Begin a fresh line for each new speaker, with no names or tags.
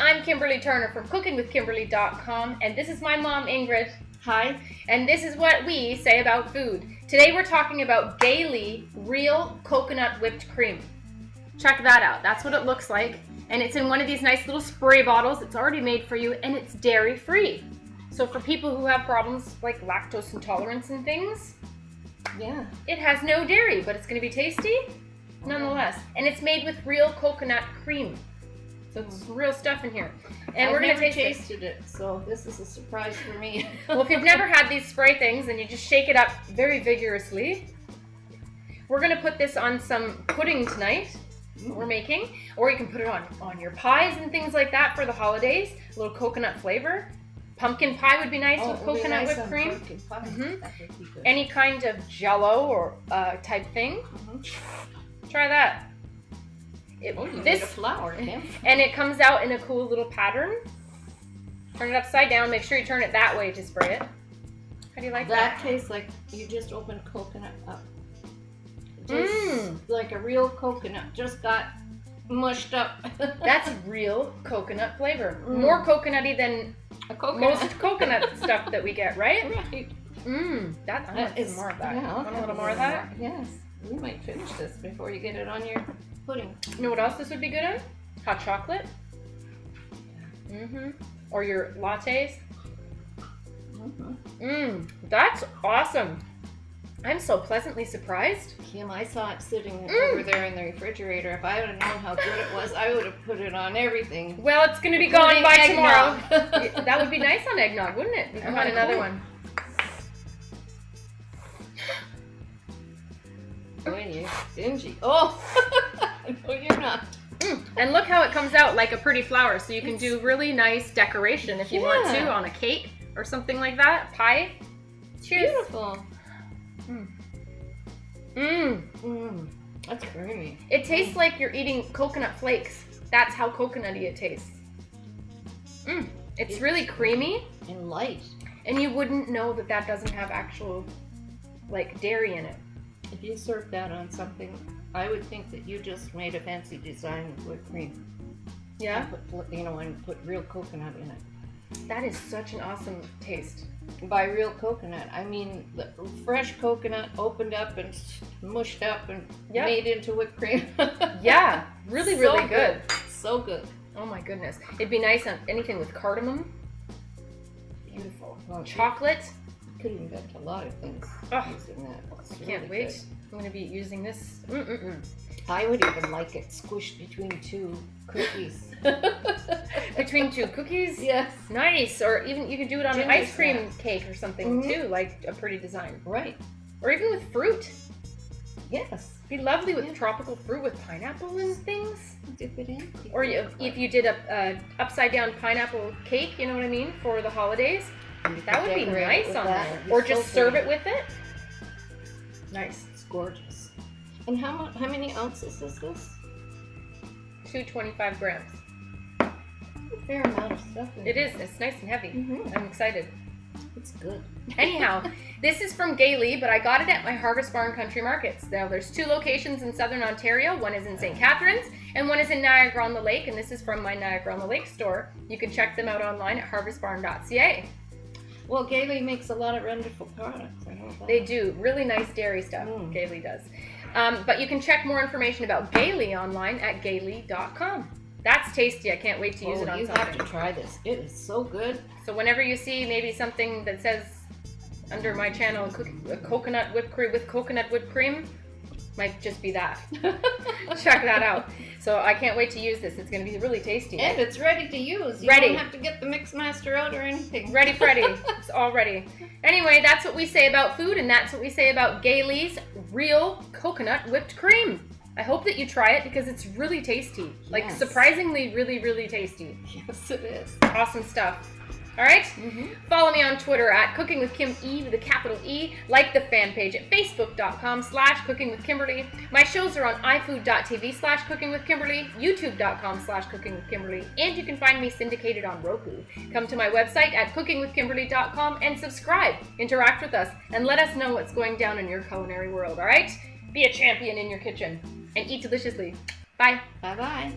I'm Kimberly Turner from cookingwithkimberly.com, and this is my mom, Ingrid.
Hi.
And this is what we say about food. Today we're talking about Gay Lea Real Coconut Whipped Cream. Check that out. That's what it looks like. And it's in one of these nice little spray bottles. It's already made for you, and it's dairy-free. So for people who have problems like lactose intolerance and things,
Yeah.
it has no dairy, but it's going to be tasty nonetheless. And it's made with real coconut cream. So it's real stuff in here. And
I've
we're going to taste it.
tasted it. so this is a surprise for me.
Well, if you've never had these spray things, then you just shake it up very vigorously. We're going to put this on some pudding tonight that we're making, or you can put it on on your pies and things like that for the holidays. A little coconut flavor. Pumpkin pie would be nice
Oh,
with coconut
nice
whipped cream.
pumpkin pie. That would be good.
Any kind of jello or uh, type thing.
Mhm.
Try that. It,
Oh,
this
need a flower,
and it comes out in a cool little pattern. Turn it upside down. Make sure you turn it that way to spray it. How do you like
That
that?
tastes like you just opened coconut up. Just
Mm.
like a real coconut. Just got mushed up.
That's real coconut flavor.
Mm.
More coconutty than
a coconut.
most coconut stuff that we get, right?
Right.
Mmm. That, I want
That
more of that.
Yeah,
want a little more of that?
Yes. We might finish this before you get it on your pudding.
You know what else this would be good in? Hot chocolate. Mm-hmm. Or your lattes.
Mhm.
Mmm. That's awesome. I'm so pleasantly surprised.
Kim, I saw it sitting
Mm.
over there in the refrigerator. If I have known how good it was, I would have put it on everything.
Well, it's gonna be gone by tomorrow. that would be nice on eggnog, wouldn't it? We can find another
cool.
one.
When you're stingy. Oh, no, you're not.
Mm. And look how it comes out like a pretty flower. So you can do really nice decoration if you want to on a cake or something like that. Pie. Cheers.
Beautiful.
Mmm.
Mm, that's creamy.
It tastes like you're eating coconut flakes. That's how coconutty it tastes. Mmm. It's
It's-
really creamy,
And light.
and you wouldn't know that that doesn't have actual like dairy in it.
If you serve that on something, I would think that you just made a fancy design with whipped cream.
Yeah.
And put, you know, and put real coconut in it.
That is such an awesome taste.
By real coconut, I mean the fresh coconut opened up and mushed up and
Yeah.
made into whipped cream.
Yeah. Really,
So
really good.
So good.
Oh my goodness. It'd be nice on anything with cardamom. Beautiful. Chocolate.
Could invent a lot of things
Oh,
using that.
I can't
really
wait. I'm gonna be using this. Mm-mm-mm.
I would even like it squished between two cookies.
Between two cookies.
yes.
Nice. Or even you could do it on an ice cream cake or something
Mhm.
too, like a pretty design.
Right.
Or even with fruit.
Yes.
Be lovely with
Yeah.
tropical fruit with pineapple and things.
Dip it in.
Or you, if you did a, a upside down pineapple cake, you know what I mean, for the holidays. That would be nice on
that.
there. Or just serve it with it. Nice.
It's gorgeous. And how much? How many ounces is this?
225 grams.
A fair amount of stuff. In
It is. It's nice and heavy.
Mm-hmm.
I'm excited.
It's good.
Anyhow, this is from Gay Lea, but I got it at my Harvest Barn Country Markets. Now, there's two locations in southern Ontario. One is in St. Catharines, and one is in Niagara on the Lake. And this is from my Niagara on the Lake store. You can check them out online at harvestbarn.ca.
Well, Gay Lea makes a lot of wonderful products. I know that.
They do really nice dairy stuff.
Mm.
Gay Lea does. Um, but you can check more information about Gay Lea online at gaylea.com. That's tasty. I can't wait to use
Oh,
it on
you
something.
have to try this. It is so good.
So whenever you see maybe something that says under my channel uh, coconut whipped cream with coconut whipped cream, might just be that. Check that out. So I can't wait to use this. It's going to be really tasty.
And it's ready to use. You
Ready.
don't have to get the mix master out or anything.
Ready, Freddy. it's all ready. Anyway, that's what we say about food, and that's what we say about Gay Lea's real coconut whipped cream. I hope that you try it because it's really tasty. Like
Yes.
surprisingly, really, really tasty.
Yes, it is.
Awesome stuff. All right?
Mm-hmm.
Follow me on Twitter at Cooking with Kim E with a capital E. Like the fan page at facebook.com slash cooking with Kimberly. My shows are on ifood.tv slash cooking with Kimberly, youtube.com slash cooking with Kimberly, and you can find me syndicated on Roku. Come to my website at cookingwithkimberly.com and subscribe. Interact with us and let us know what's going down in your culinary world, all right? Be a champion in your kitchen and eat deliciously. Bye.
Bye bye.